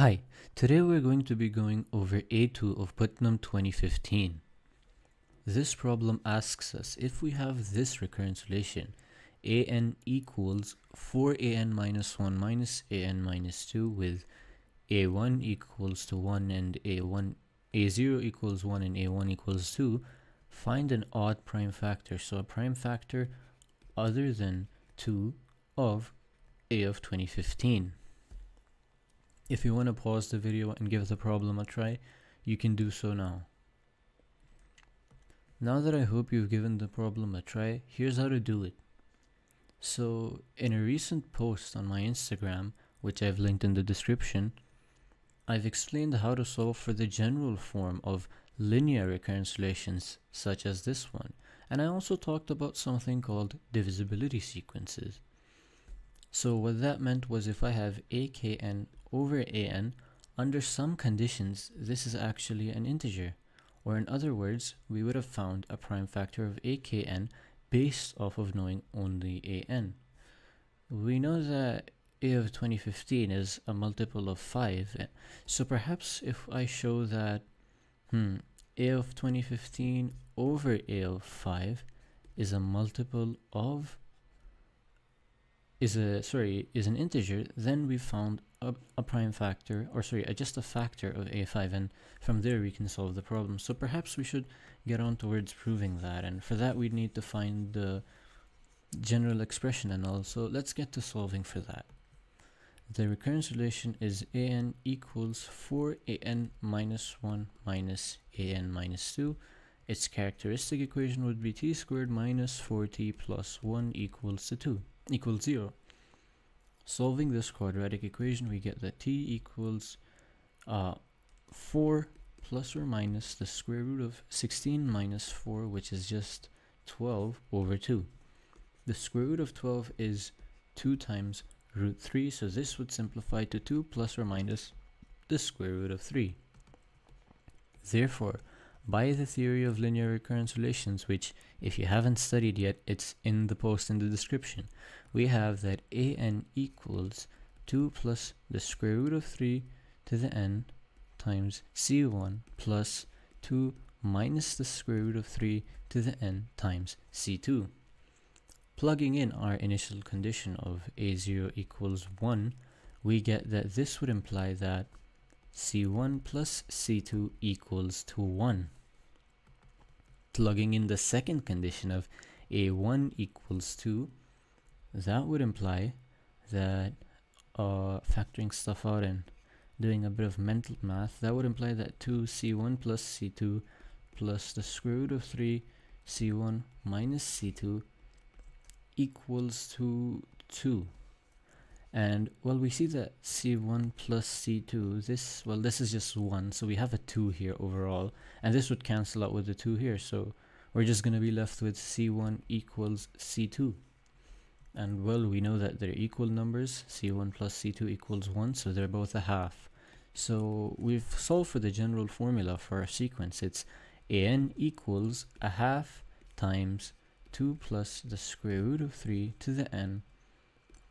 Hi, today we're going to be going over A2 of Putnam 2015. This problem asks us if we have this recurrence relation, an equals 4an minus 1 minus an minus 2 with a1 equals to 1 and a1 a0 equals 1 and a1 equals 2, find an odd prime factor, so a prime factor other than 2 of a of 2015. If you want to pause the video and give the problem a try, you can do so now. Now that I hope you've given the problem a try, here's how to do it. So, in a recent post on my Instagram, which I've linked in the description, I've explained how to solve for the general form of linear recurrence relations, such as this one, and I also talked about something called divisibility sequences. So what that meant was if I have akn over an, under some conditions, this is actually an integer. Or in other words, we would have found a prime factor of akn based off of knowing only an. We know that a of 2015 is a multiple of 5, so perhaps if I show that hmm, a of 2015 over a of 5 is a multiple of is a sorry is an integer then we found a, a prime factor or sorry a, just a factor of a5n. from there we can solve the problem. So perhaps we should get on towards proving that and for that we need to find the general expression and also let's get to solving for that. The recurrence relation is an equals 4an minus 1 minus an minus 2 its characteristic equation would be t squared minus 4t plus 1 equals to 2 equals 0. Solving this quadratic equation, we get that t equals uh, 4 plus or minus the square root of 16 minus 4, which is just 12 over 2. The square root of 12 is 2 times root 3, so this would simplify to 2 plus or minus the square root of 3. Therefore, by the theory of linear recurrence relations, which if you haven't studied yet, it's in the post in the description, we have that an equals 2 plus the square root of 3 to the n times c1 plus 2 minus the square root of 3 to the n times c2. Plugging in our initial condition of a0 equals 1, we get that this would imply that c1 plus c2 equals to 1. Plugging in the second condition of a1 equals 2, that would imply that uh, factoring stuff out and doing a bit of mental math, that would imply that 2c1 plus c2 plus the square root of 3 c1 minus c2 equals to 2 and well we see that c1 plus c2 this well this is just 1 so we have a 2 here overall. And this would cancel out with the 2 here so we're just going to be left with c1 equals c2 and well we know that they're equal numbers c1 plus c2 equals 1 so they're both a half. So we've solved for the general formula for our sequence. It's an equals a half times 2 plus the square root of 3 to the n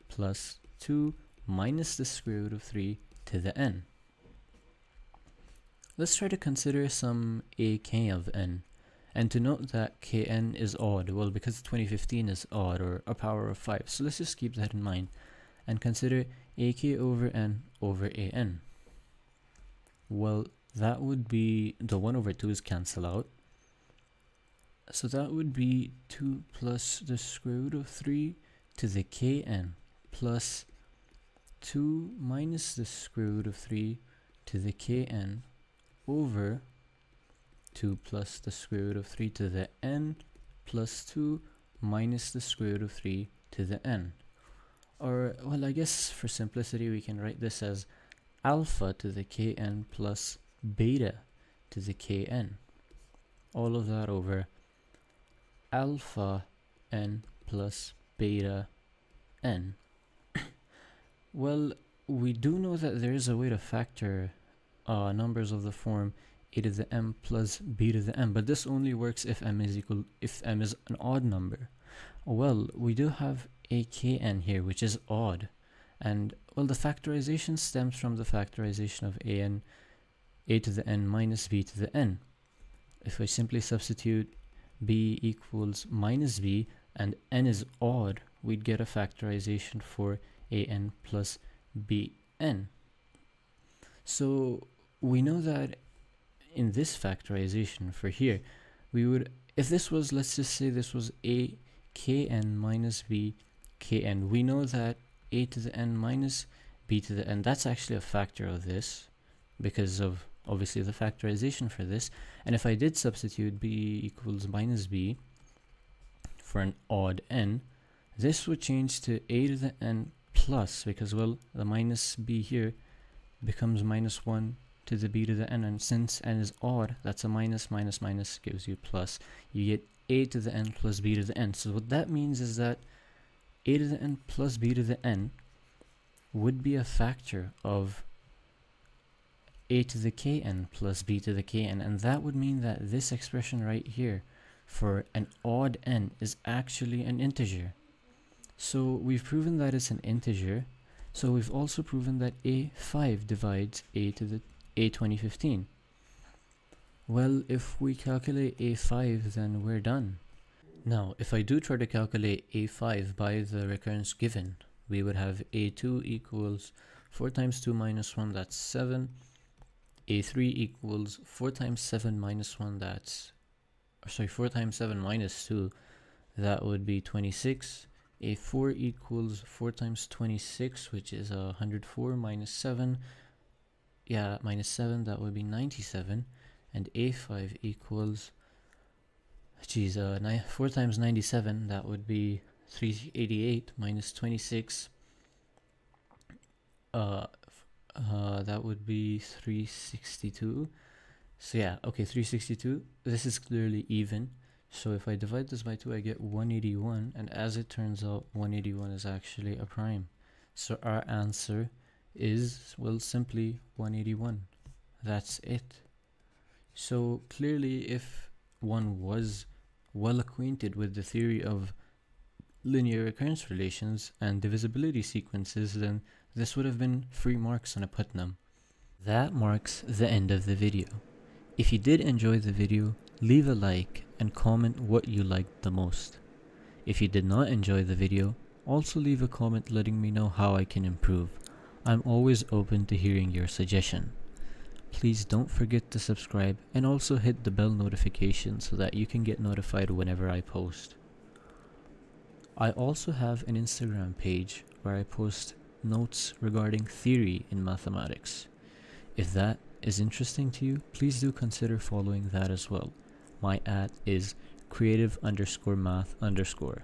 plus 2 minus the square root of 3 to the n. Let's try to consider some ak of n. And to note that kn is odd, well because 2015 is odd or a power of 5. So let's just keep that in mind and consider ak over n over an. Well, that would be the 1 over 2 is cancel out. So that would be 2 plus the square root of 3 to the kn plus 2 minus the square root of 3 to the kn over 2 plus the square root of 3 to the n plus 2 minus the square root of 3 to the n. Or, well, I guess for simplicity we can write this as alpha to the kn plus beta to the kn. All of that over alpha n plus beta n. well, we do know that there is a way to factor uh, numbers of the form a to the m plus b to the m, but this only works if m is equal if m is an odd number. Well, we do have a kn here, which is odd, and Well, the factorization stems from the factorization of a n, a to the n minus b to the n. If I simply substitute b equals minus b and n is odd, we'd get a factorization for a n plus b n. So we know that in this factorization for here, we would, if this was, let's just say this was a kn minus b kn, we know that a to the n minus b to the n, that's actually a factor of this because of obviously the factorization for this. And if I did substitute b equals minus b for an odd n, this would change to a to the n plus because well the minus b here becomes minus 1 to the b to the n and since n is odd that's a minus minus minus gives you plus. You get a to the n plus b to the n. So what that means is that a to the n plus b to the n would be a factor of a to the kn plus b to the kn and that would mean that this expression right here for an odd n is actually an integer so we've proven that it's an integer. So we've also proven that a5 divides a to the a2015 well if we calculate a5 then we're done. Now if I do try to calculate a5 by the recurrence given we would have a2 equals 4 times 2 minus 1 that's 7 a3 equals 4 times 7 minus 1 that's sorry 4 times 7 minus 2 that would be 26 a4 equals 4 times 26 which is uh, 104 minus 7 yeah minus 7 that would be 97 and a5 equals geez uh, 4 times 97 that would be 388 minus 26 uh, uh that would be 362 so yeah okay 362 this is clearly even so if I divide this by 2 I get 181 and as it turns out 181 is actually a prime so our answer is well simply 181 that's it so clearly if one was well acquainted with the theory of linear recurrence relations and divisibility sequences then this would have been free marks on a Putnam. That marks the end of the video. If you did enjoy the video, leave a like and comment what you liked the most. If you did not enjoy the video, also leave a comment letting me know how I can improve. I'm always open to hearing your suggestion. Please don't forget to subscribe and also hit the bell notification so that you can get notified whenever I post. I also have an Instagram page where I post notes regarding theory in mathematics. If that is interesting to you, please do consider following that as well. My at is creative underscore math underscore.